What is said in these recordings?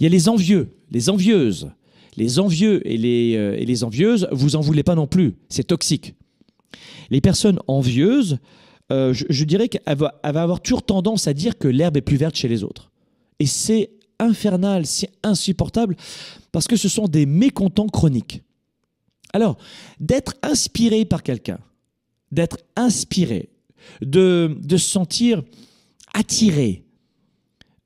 Il y a les envieux, les envieuses. Les envieux et les, euh, et les envieuses, vous en voulez pas non plus. C'est toxique. Les personnes envieuses, euh, je, dirais qu'elles va avoir toujours tendance à dire que l'herbe est plus verte chez les autres. Et c'est infernal, c'est insupportable, parce que ce sont des mécontents chroniques. Alors, d'être inspiré par quelqu'un, d'être inspiré, de, de se sentir attiré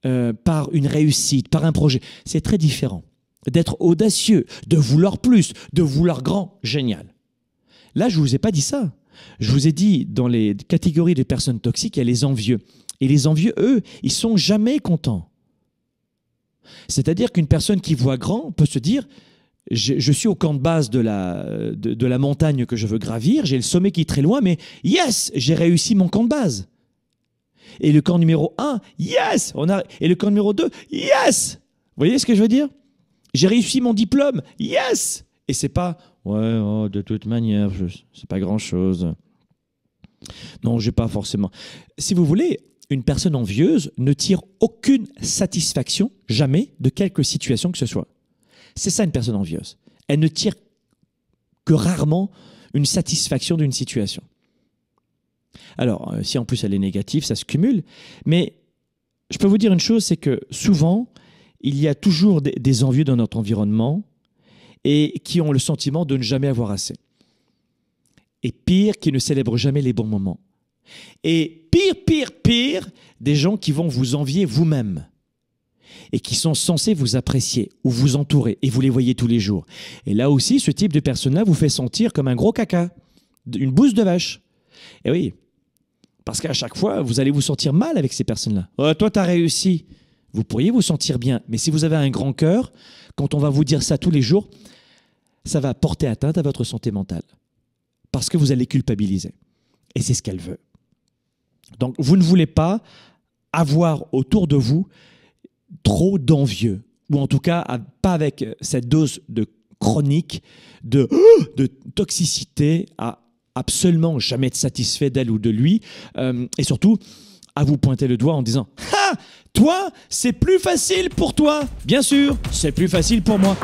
euh, par une réussite, par un projet, c'est très différent. D'être audacieux, de vouloir plus, de vouloir grand, génial. Là, je ne vous ai pas dit ça. Je vous ai dit, dans les catégories de personnes toxiques, il y a les envieux. Et les envieux, eux, ils sont jamais contents. C'est-à-dire qu'une personne qui voit grand peut se dire, je, suis au camp de base de la, de la montagne que je veux gravir, j'ai le sommet qui est très loin, mais yes, j'ai réussi mon camp de base. Et le camp numéro 1, yes on a, Et le camp numéro 2, yes Vous voyez ce que je veux dire? J'ai réussi mon diplôme, yes Et c'est pas, ouais, oh, de toute manière, je- c'est pas grand-chose. Non, j'ai pas forcément. Si vous voulez, une personne envieuse ne tire aucune satisfaction, jamais, de quelque situation que ce soit. C'est ça une personne envieuse. Elle ne tire que rarement une satisfaction d'une situation. Alors, euh, si en plus elle est négative, ça se cumule. Mais je peux vous dire une chose, c'est que souvent, il y a toujours des, des envieux dans notre environnement et qui ont le sentiment de ne jamais avoir assez. Et pire, qui ne célèbrent jamais les bons moments. Et pire, pire, pire, des gens qui vont vous envier vous-même et qui sont censés vous apprécier ou vous entourer et vous les voyez tous les jours. Et là aussi, ce type de personne-là vous fait sentir comme un gros caca, une bouse de vache. Et oui, parce qu'à chaque fois, vous allez vous sentir mal avec ces personnes-là. Oh, toi, tu as réussi. Vous pourriez vous sentir bien, mais si vous avez un grand cœur, quand on va vous dire ça tous les jours, ça va porter atteinte à votre santé mentale. Parce que vous allez culpabiliser. Et c'est ce qu'elle veut. Donc, vous ne voulez pas avoir autour de vous trop d'envieux, ou en tout cas pas avec cette dose de chronique, de, de toxicité, à absolument jamais être satisfait d'elle ou de lui, euh, et surtout à vous pointer le doigt en disant Ah Toi, c'est plus facile pour toi Bien sûr, c'est plus facile pour moi.